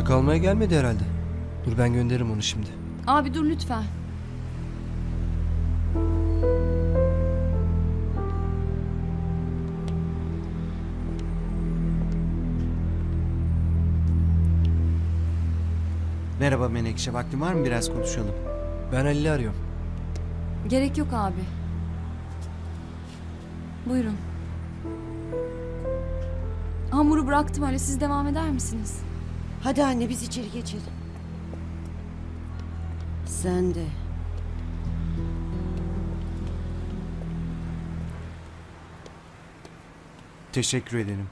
Eve kalmaya gelmedi herhalde. Dur ben gönderirim onu şimdi. Abi dur lütfen. Merhaba Menekşe. Vaktin var mı biraz konuşalım? Ben Halil'i arıyorum. Gerek yok abi. Buyurun. Hamuru bıraktım öyle siz devam eder misiniz? Hadi anne biz içeri geçelim. Sen de. Teşekkür ederim.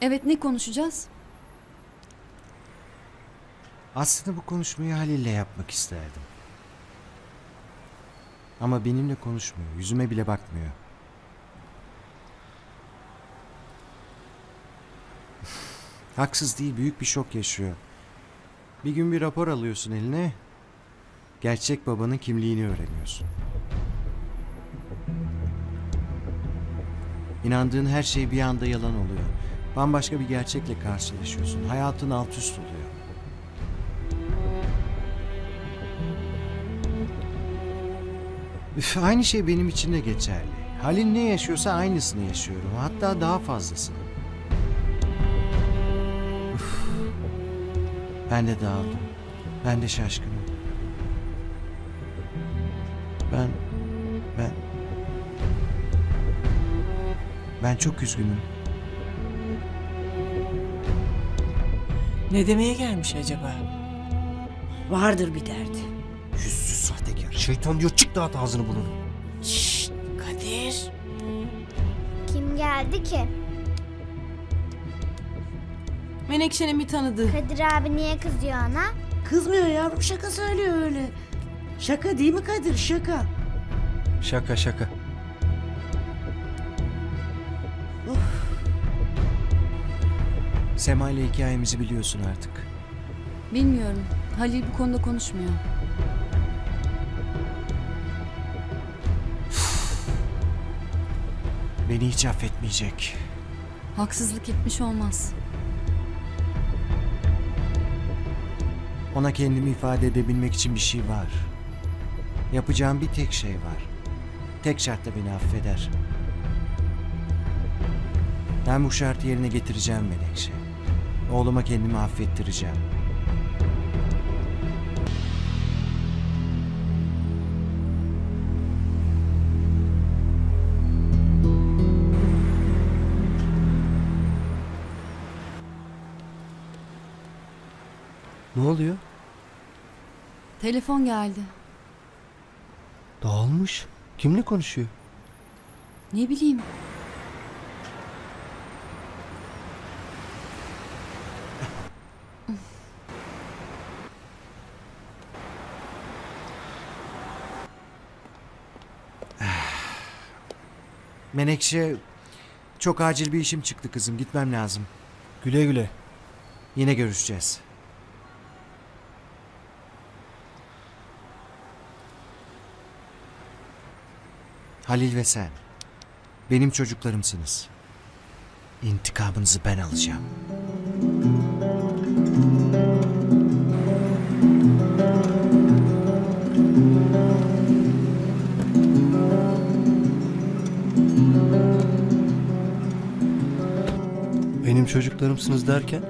Evet ne konuşacağız? Aslında bu konuşmayı Halil'le yapmak isterdim. Ama benimle konuşmuyor. Yüzüme bile bakmıyor. Haksız değil. Büyük bir şok yaşıyor. Bir gün bir rapor alıyorsun eline. Gerçek babanın kimliğini öğreniyorsun. İnandığın her şey bir anda yalan oluyor. Bambaşka bir gerçekle karşılaşıyorsun. Hayatın alt üst oluyor. Üf, aynı şey benim için de geçerli. Halil ne yaşıyorsa aynısını yaşıyorum. Hatta daha fazlasını. Ben de dağıldım. Ben de şaşkınım. Ben... Ben... Ben çok üzgünüm. Ne demeye gelmiş acaba? Vardır bir derdi. Yüzsüz sahtekar. Şeytan diyor çık dağıt ağzını bunun. Şşt Kadir. Kim geldi ki? Menekşe'nin bir tanıdığı. Kadir abi niye kızıyor ona? Kızmıyor yavrum şaka söylüyor öyle. Şaka değil mi Kadir şaka. Şaka şaka. Sema ile hikayemizi biliyorsun artık. Bilmiyorum. Halil bu konuda konuşmuyor. Beni hiç affetmeyecek. Haksızlık etmiş olmaz. Ona kendimi ifade edebilmek için bir şey var. Yapacağım bir tek şey var. Tek şartla beni affeder. Ben bu şartı yerine getireceğim Menekşe. Oğluma kendimi affettireceğim. Ne oluyor? Telefon geldi. Dağılmış. Kimle konuşuyor? Ne bileyim. Menekşe çok acil bir işim çıktı kızım. Gitmem lazım. Güle güle. Yine görüşeceğiz. Halil ve sen benim çocuklarımsınız. İntikamınızı ben alacağım. Benim çocuklarımsınız derken?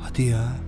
Hadi ya.